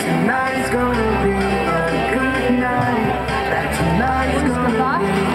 Tonight's gonna be a good night. Tonight's gonna be.